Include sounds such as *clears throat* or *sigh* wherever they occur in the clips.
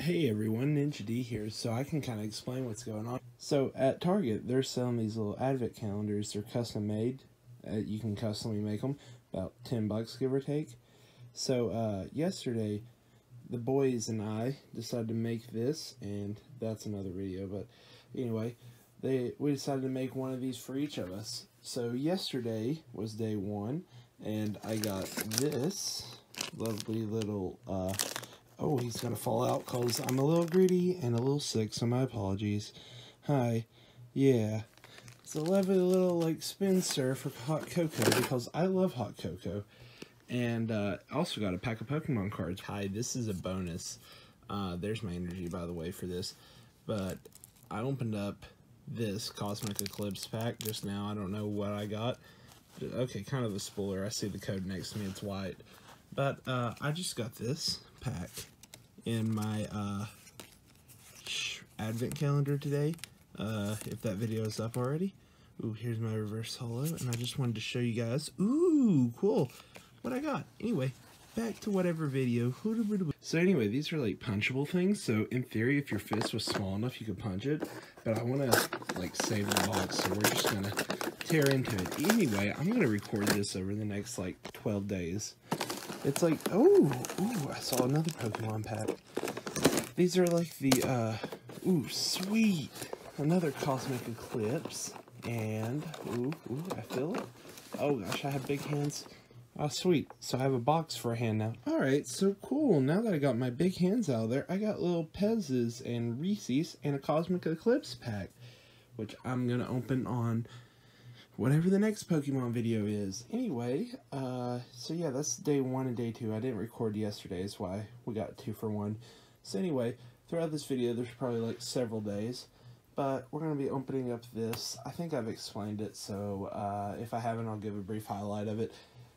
Hey everyone, Ninja D here, so I can kind of explain what's going on. So at Target, they're selling these little advent calendars. They're custom made. Uh, you can customly make them, about 10 bucks give or take. So uh, yesterday, the boys and I decided to make this, and that's another video, but anyway, they we decided to make one of these for each of us. So yesterday was day one, and I got this lovely little uh, Oh, he's going to fall out because I'm a little greedy and a little sick, so my apologies. Hi. Yeah. It's a lovely little, like, spinster for hot cocoa because I love hot cocoa. And uh, also got a pack of Pokemon cards. Hi, this is a bonus. Uh, there's my energy, by the way, for this. But I opened up this Cosmic Eclipse pack just now. I don't know what I got. Okay, kind of a spoiler. I see the code next to me. It's white. But uh, I just got this pack in my uh, advent calendar today, uh, if that video is up already. Ooh, here's my reverse holo, and I just wanted to show you guys. Ooh, cool. What I got. Anyway, back to whatever video. So anyway, these are like punchable things. So in theory, if your fist was small enough, you could punch it. But I want to like save the box, so we're just going to tear into it. Anyway, I'm going to record this over the next like 12 days. It's like, oh, ooh, I saw another Pokemon pack. These are like the, uh, ooh, sweet. Another Cosmic Eclipse. And, ooh, ooh, I feel it. Oh gosh, I have big hands. Oh, sweet. So I have a box for a hand now. Alright, so cool. Now that I got my big hands out of there, I got little Pez's and Reese's and a Cosmic Eclipse pack, which I'm going to open on whatever the next Pokemon video is. Anyway, uh, so yeah, that's day one and day two. I didn't record yesterday, that's why we got two for one. So anyway, throughout this video, there's probably like several days, but we're going to be opening up this. I think I've explained it, so uh, if I haven't, I'll give a brief highlight of it.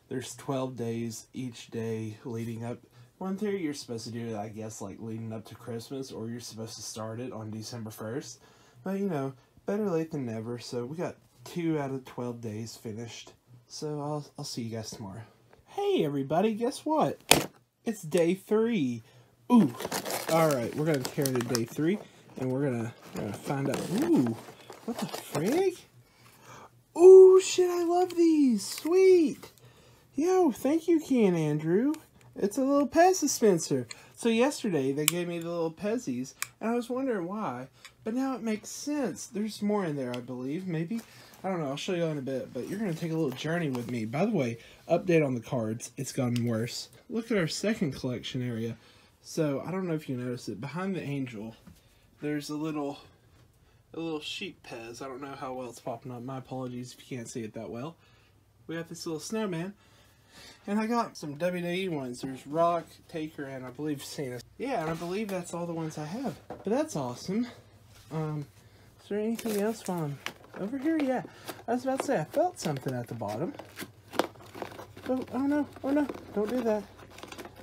There's 12 days each day leading up. One theory, you're supposed to do I guess, like leading up to Christmas, or you're supposed to start it on December 1st. But, you know, better late than never, so we got two out of 12 days finished. So I'll, I'll see you guys tomorrow. Hey everybody, guess what? It's day three. Ooh, alright, we're going to tear into day three, and we're going to find out, ooh, what the frig? Ooh, shit, I love these, sweet. Yo, thank you, Ken Andrew. It's a little Pez dispenser. So yesterday, they gave me the little Pezzies, and I was wondering why. But now it makes sense. There's more in there, I believe, maybe. I don't know, I'll show you in a bit, but you're going to take a little journey with me. By the way, update on the cards, it's gotten worse. Look at our second collection area. So, I don't know if you noticed it, behind the angel, there's a little a little sheep pez. I don't know how well it's popping up. My apologies if you can't see it that well. We have this little snowman. And I got some WWE ones. There's Rock, Taker, and I believe Cena. Yeah, and I believe that's all the ones I have. But that's awesome. Um, is there anything else fun? Over here, yeah. I was about to say, I felt something at the bottom. Oh, oh no, oh no, don't do that.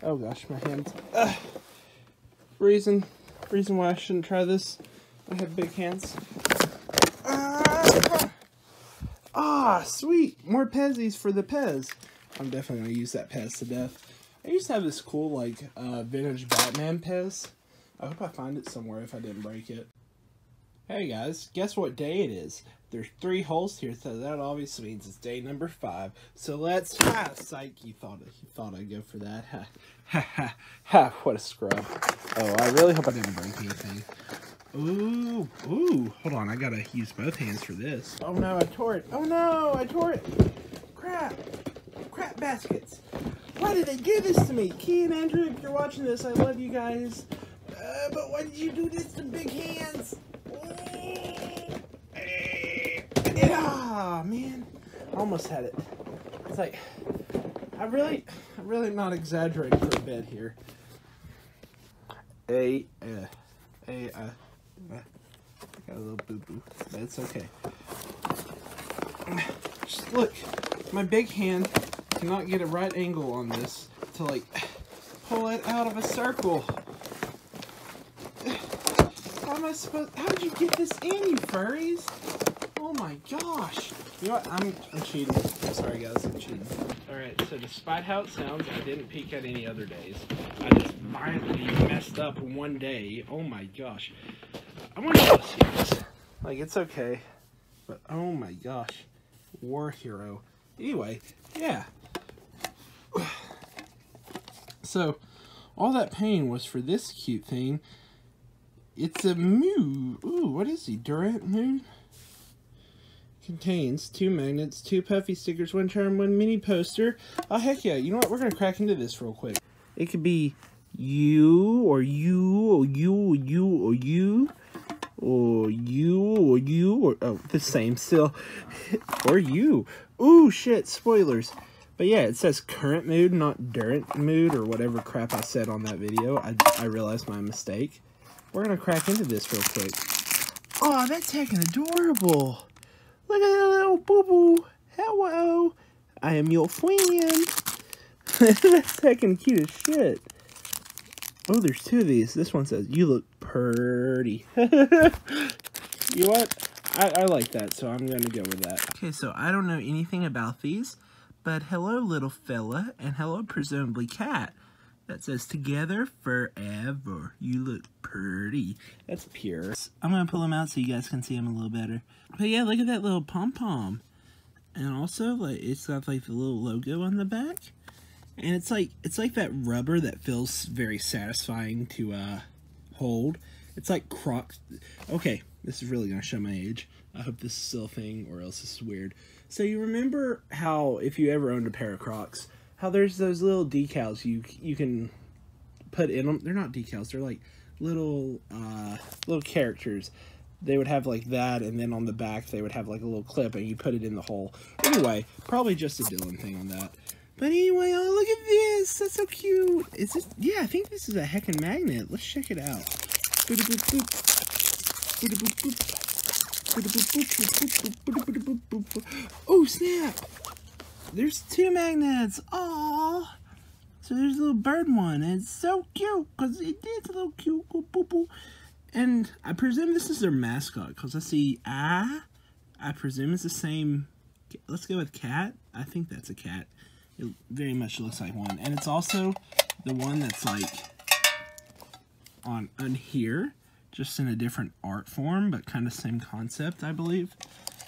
Oh gosh, my hands. Ugh. Reason, reason why I shouldn't try this. I have big hands. Ah, ah sweet, more Pezzies for the Pez. I'm definitely gonna use that Pez to death. I used to have this cool, like, uh, vintage Batman Pez. I hope I find it somewhere if I didn't break it. Hey guys, guess what day it is? There's three holes here, so that obviously means it's day number five. So let's, ah, psych, you thought, you thought I'd go for that. Ha, *laughs* ha, ha, ha, what a scrub. Oh, I really hope I didn't break anything. Ooh, ooh, hold on, I gotta use both hands for this. Oh no, I tore it. Oh no, I tore it. Crap, crap baskets. Why did they do this to me? Key and Andrew, if you're watching this, I love you guys. Uh, but why did you do this to big hands? Man. I almost had it. It's like, I really, I'm really not exaggerating for a bit here. A, uh, a, uh, uh, got a little boo-boo, but it's okay. Just look, my big hand cannot get a right angle on this to like pull it out of a circle. How am I supposed, how did you get this in, you furries? Oh my gosh. You know what? I'm, I'm cheating. I'm sorry, guys. I'm cheating. Alright, so despite how it sounds, I didn't peek at any other days. I just violently messed up one day. Oh my gosh. I want to see this. Like, it's okay. But, oh my gosh. War hero. Anyway, yeah. So, all that pain was for this cute thing. It's a moo. Ooh, what is he? Durant moon? Contains two magnets, two puffy stickers, one charm, one mini poster. Oh, heck yeah. You know what? We're going to crack into this real quick. It could be you, or you, or you, or you, or you, or you, or you, or, oh, the same still, *laughs* or you. Ooh, shit, spoilers. But yeah, it says current mood, not durant mood, or whatever crap I said on that video. I, I realized my mistake. We're to crack into this real quick. Oh, that's heckin' adorable. Look at that little boo-boo. Hello. I am your friend. *laughs* that's heckin' cute as shit. Oh, there's two of these. This one says, you look pretty. *laughs* you know what? I, I like that, so I'm going to go with that. Okay, so I don't know anything about these, but hello, little fella, and hello, presumably cat. That says, together forever. You look pretty. That's pure. I'm going to pull them out so you guys can see them a little better. But yeah, look at that little pom-pom. And also, like, it's got, like, the little logo on the back. And it's like, it's like that rubber that feels very satisfying to, uh, hold. It's like Crocs. Okay, this is really going to show my age. I hope this is still a thing or else this is weird. So you remember how, if you ever owned a pair of Crocs, how there's those little decals you you can put in them. They're not decals. They're like little uh, little characters. They would have like that, and then on the back they would have like a little clip, and you put it in the hole. Anyway, probably just a Dylan thing on that. But anyway, oh look at this! That's so cute. Is this? Yeah, I think this is a heckin' magnet. Let's check it out. Oh snap! There's two magnets. Aww. So there's a little bird one. And it's so cute because it is a little cute. And I presume this is their mascot because I see ah. I presume it's the same. Let's go with cat. I think that's a cat. It very much looks like one. And it's also the one that's like on, on here. Just in a different art form, but kind of same concept, I believe.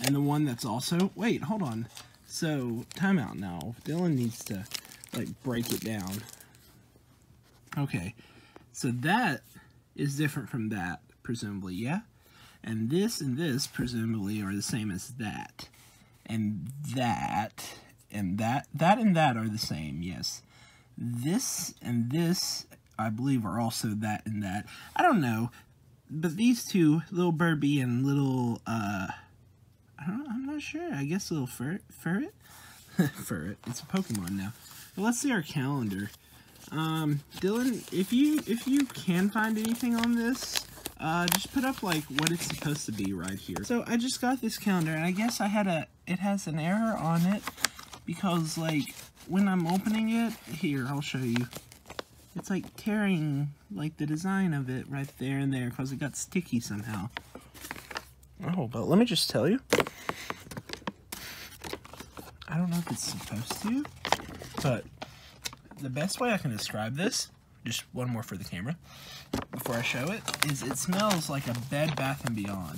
And the one that's also... Wait, hold on. So, timeout now. Dylan needs to, like, break it down. Okay. So that is different from that, presumably, yeah? And this and this, presumably, are the same as that. And that, and that, that and that are the same, yes. This and this, I believe, are also that and that. I don't know. But these two, Little Birdie and Little, uh, I am not sure. I guess a Little Ferret? Ferret? *laughs* ferret. It's a Pokemon now. But let's see our calendar. Um, Dylan, if you if you can find anything on this, uh, just put up like what it's supposed to be right here. So I just got this calendar, and I guess I had a it has an error on it because like when I'm opening it, here I'll show you. It's like tearing like the design of it right there and there because it got sticky somehow. Oh, but let me just tell you. I don't know if it's supposed to, but the best way I can describe this, just one more for the camera, before I show it, is it smells like a Bed Bath & Beyond.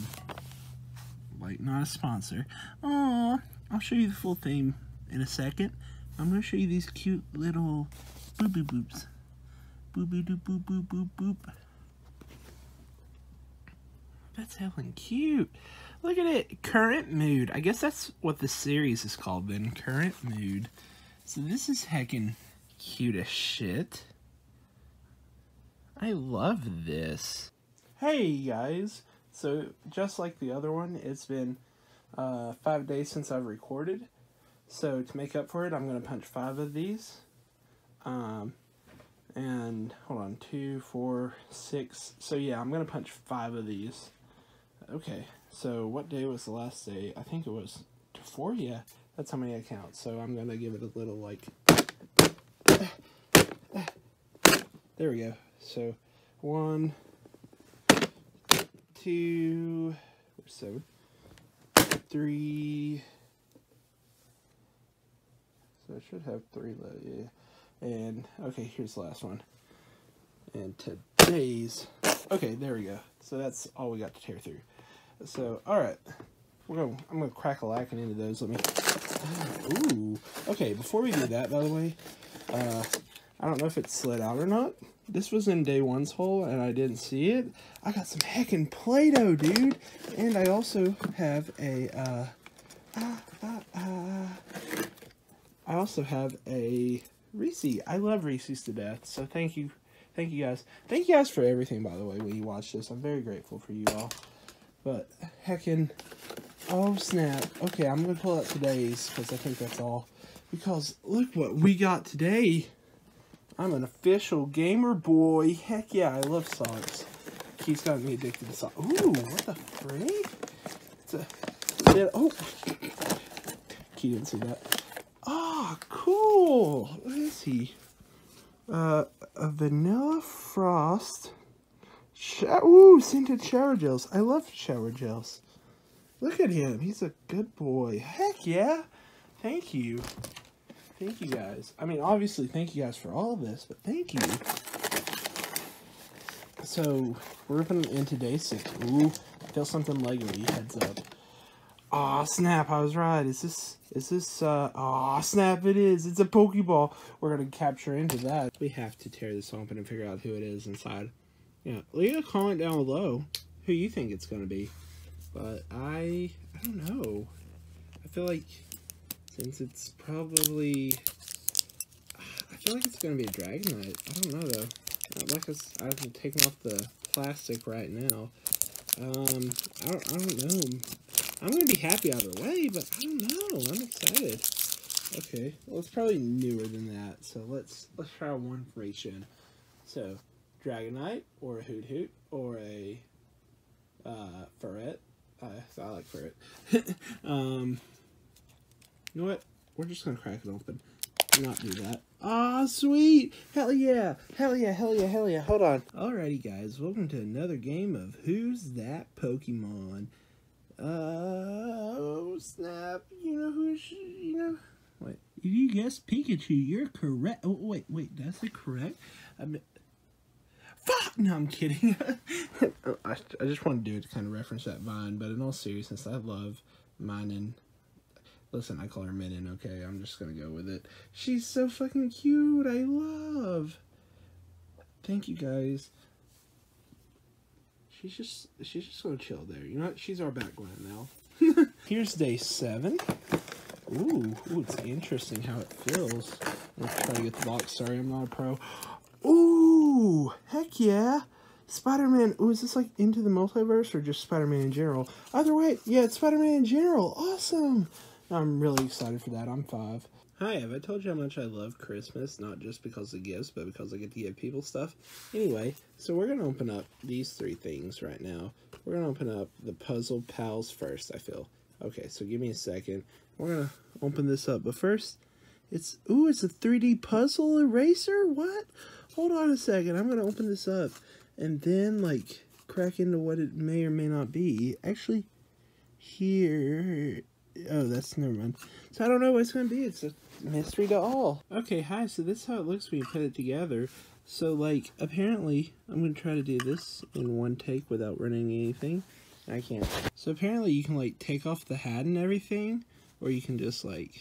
Like, not a sponsor. Oh, I'll show you the full thing in a second. I'm going to show you these cute little boop boop boops. Boop boop boop boop boop boop boop. That's hella cute. Look at it. Current mood. I guess that's what the series is called then. Current mood. So this is heckin' cute as shit. I love this. Hey guys. So just like the other one, it's been uh, five days since I've recorded. So to make up for it, I'm going to punch five of these. Um, and hold on, two, four, six. So yeah, I'm going to punch five of these. Okay, so what day was the last day? I think it was four. Yeah, that's how many I count. So I'm gonna give it a little like. There we go. So one, two, seven, three. So I should have three left. Yeah. And okay, here's the last one. And today's okay, there we go. So that's all we got to tear through. So all right, we're going. I'm gonna crack a lacking into those. Let me. Ooh. Okay. Before we do that, by the way, uh, I don't know if it slid out or not. This was in day one's hole and I didn't see it. I got some heckin' Play-Doh, dude. And I also have a, uh, ah, ah, ah. I also have a Reese. I love Reese's to death. So thank you. Thank you guys. Thank you guys for everything, by the way, when you watch this. I'm very grateful for you all. But, heckin', oh snap. Okay, I'm going to pull out today's because I think that's all. Because look what we got today. I'm an official gamer boy. Heck yeah, I love socks. He's got me addicted to socks. Ooh, what the freak? It's a, it, oh, Key didn't see that. Ah, oh, cool. What is he? Uh, a vanilla frost. Ooh, scented shower gels. I love shower gels. Look at him. He's a good boy. Heck yeah. Thank you. Thank you guys. I mean, obviously, thank you guys for all of this, but thank you. So, we're opening into day six. Ooh, feel something leggy. Heads up. Aw, snap, I was right. Is this, is this, uh, aw, snap, it is. It's a Pokeball. We're gonna capture into that. We have to tear this open and figure out who it is inside. Yeah, leave a comment down below who you think it's gonna be. But I, I don't know. I feel like since it's probably... I feel like it's going to be a Dragonite. I don't know, though. Like I haven't taken off the plastic right now. Um, I don't, I don't know. I'm going to be happy either way, but I don't know. I'm excited. Okay, well, it's probably newer than that, so let's let's try one for each end. So, Dragonite, or a Hoothoot, or a uh, Ferret. Uh, I like Ferret. *laughs* um, you know what? We're just gonna crack it open. Not do that. Ah, sweet! Hell yeah! Hell yeah, hell yeah, hell yeah. Hold on. Alrighty, guys. Welcome to another game of Who's That Pokemon? Uh, oh, snap. You know who you know? Wait. If you guess Pikachu, you're correct. Oh, wait, wait. That's it correct? I mean, fuck! No, I'm kidding. *laughs* I, I just want to do it to kind of reference that vine, but in all seriousness, I love Minun Listen, I call her Minun, okay? I'm just gonna go with it. She's so fucking cute. I love. Thank you guys. She's just she's just gonna chill there. You know what? She's our background now. *laughs* Here's day seven. Ooh, ooh, it's interesting how it feels. Let's try to get the box. Sorry, I'm not a pro. Ooh, heck yeah. Spider-Man, ooh, is this like into the multiverse or just Spider-Man in general? Either way, yeah, it's Spider-Man in general. Awesome. I'm really excited for that. I'm five. Hi, have I told you how much I love Christmas? Not just because of gifts, but because I get to give people stuff. Anyway, so we're going to open up these three things right now. We're going to open up the Puzzle Pals first, I feel. Okay, so give me a second. We're going to open this up. But first, it's... Ooh, it's a 3D puzzle eraser? What? Hold on a second. I'm going to open this up. And then, like, crack into what it may or may not be. Actually, here Oh, that's never mind. So I don't know what it's going to be. It's a mystery to all. Okay, hi. So this is how it looks when you put it together. So, like, apparently, I'm going to try to do this in one take without running anything. I can't. So apparently you can, like, take off the hat and everything. Or you can just, like,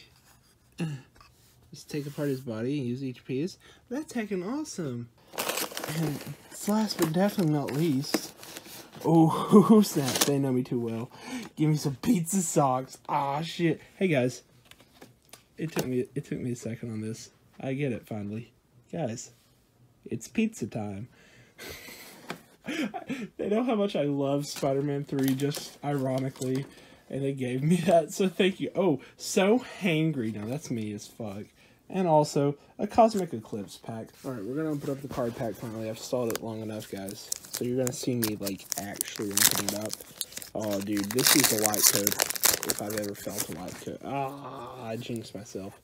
*clears throat* just take apart his body and use each piece. That's heckin' awesome. And last but definitely not least, Oh, *laughs* snap. They know me too well. Give me some pizza socks. Ah, shit. Hey, guys. It took me it took me a second on this. I get it, finally. Guys, it's pizza time. *laughs* they know how much I love Spider-Man 3, just ironically. And they gave me *laughs* that, so thank you. Oh, so hangry. Now, that's me as fuck and also a Cosmic Eclipse pack. Alright, we're going to open up the card pack finally. I've stalled it long enough, guys. So you're going to see me, like, actually opening it up. Oh, dude, this is a light code, if I've ever felt a light code. Ah, I jinxed myself.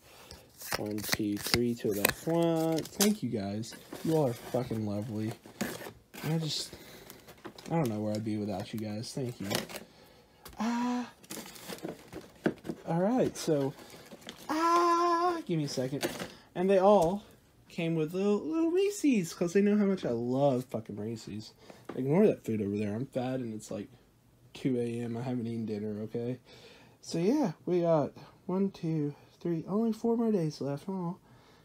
One, two, three to the front. Thank you, guys. You all are fucking lovely. I just... I don't know where I'd be without you guys. Thank you. Ah. Alright, so... Give me a second. And they all came with little, little Reese Reese's because they know how much I love fucking Reese's. Ignore that food over there. I'm fat and it's like 2 a.m. I haven't eaten dinner, okay? So yeah, we got one, two, three, only four more days left. Oh,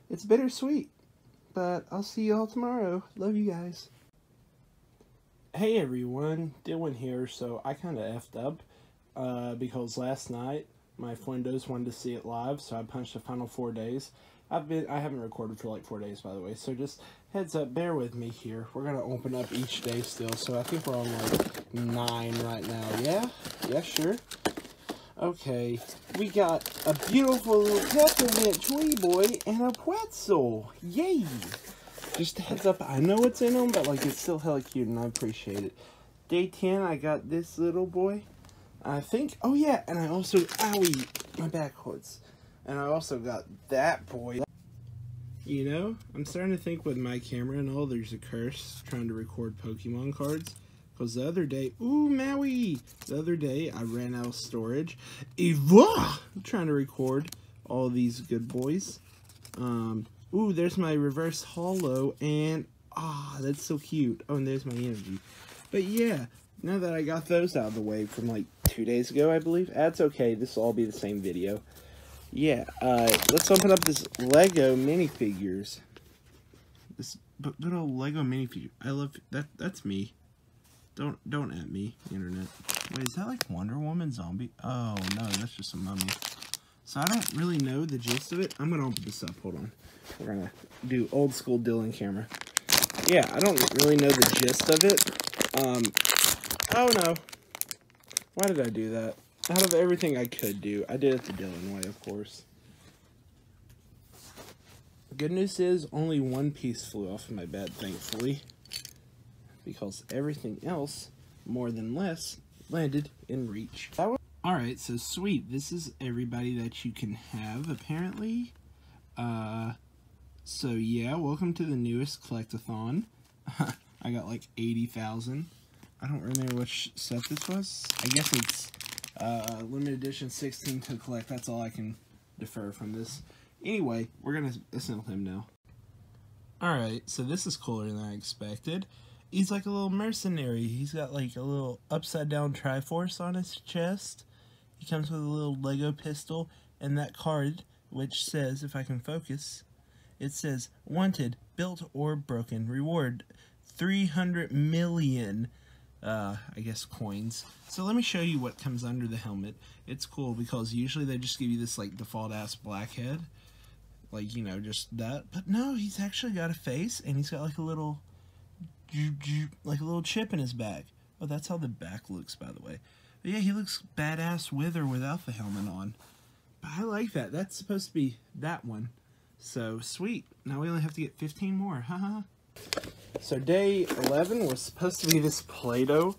it's bittersweet. But I'll see you all tomorrow. Love you guys. Hey everyone, Dylan here. So I kind of effed up uh, because last night my friendos wanted to see it live, so I punched the final four days. I've been I haven't recorded for like four days by the way, so just heads up, bear with me here. We're gonna open up each day still, so I think we're on like nine right now. Yeah, yeah, sure. Okay, we got a beautiful little peppermint Tweety boy and a pretzel. Yay! Just a heads up, I know what's in them, but like it's still hella cute and I appreciate it. Day 10, I got this little boy. I think, oh yeah, and I also, owie, my back hurts. And I also got that boy. You know, I'm starting to think with my camera and all, there's a curse trying to record Pokemon cards. Because the other day, ooh, Maui! The other day, I ran out of storage. Eva! I'm trying to record all these good boys. Um, ooh, there's my reverse holo, and, ah, that's so cute. Oh, and there's my energy. But yeah, now that I got those out of the way from like two days ago, I believe, that's okay. This will all be the same video. Yeah, uh, let's open up this Lego minifigures. This old Lego minifigure. I love that. That's me. Don't don't at me, internet. Wait, is that like Wonder Woman zombie? Oh no, that's just a mummy. So I don't really know the gist of it. I'm gonna open this up. Hold on. We're gonna do old school Dylan camera. Yeah, I don't really know the gist of it. Um. Oh no. Why did I do that? out of everything I could do, I did it the Dylan way, of course. Good news is, only one piece flew off of my bed, thankfully. Because everything else, more than less, landed in reach. Alright, so sweet. This is everybody that you can have, apparently. Uh, so yeah, welcome to the newest collectathon. *laughs* I got like 80,000. I don't remember which set this was. I guess it's uh, limited edition 16 to collect. That's all I can defer from this. Anyway, we're going to assemble him now. Alright, so this is cooler than I expected. He's like a little mercenary. He's got like a little upside down Triforce on his chest. He comes with a little Lego pistol and that card which says, if I can focus, it says, wanted, built or broken, reward 300 million uh, I guess, coins. So let me show you what comes under the helmet. It's cool because usually they just give you this, like, default-ass black head. Like, you know, just that. But no, he's actually got a face, and he's got, like, a little, like, a little chip in his back. Oh, that's how the back looks, by the way. But yeah, he looks badass with or without the helmet on. But I like that. That's supposed to be that one. So, sweet. Now we only have to get 15 more. Haha. So day 11 was supposed to be this Play-Doh,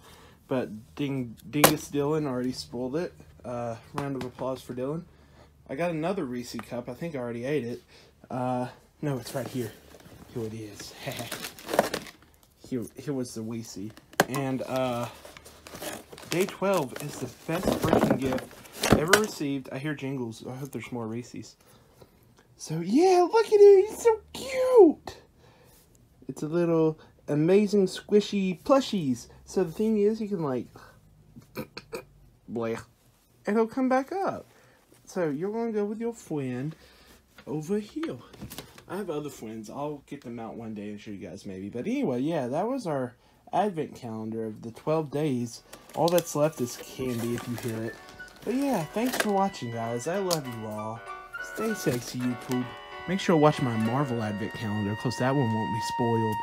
but Ding Dingus Dylan already spoiled it. Uh, round of applause for Dylan. I got another Reese cup. I think I already ate it. Uh, no, it's right here. Here it is. *laughs* here, here was the Weesey. And uh, day 12 is the best freaking gift ever received. I hear jingles. I hope there's more Reese's. So yeah, look at it. He's so cute. It's a little amazing squishy plushies. So the thing is, you can like, bleh, and it'll come back up. So you're to go with your friend over here. I have other friends. I'll get them out one day and show you guys maybe. But anyway, yeah, that was our advent calendar of the 12 days. All that's left is candy if you hear it. But yeah, thanks for watching, guys. I love you all. Stay sexy, YouTube. Make sure to watch my Marvel Advent calendar, because that one won't be spoiled.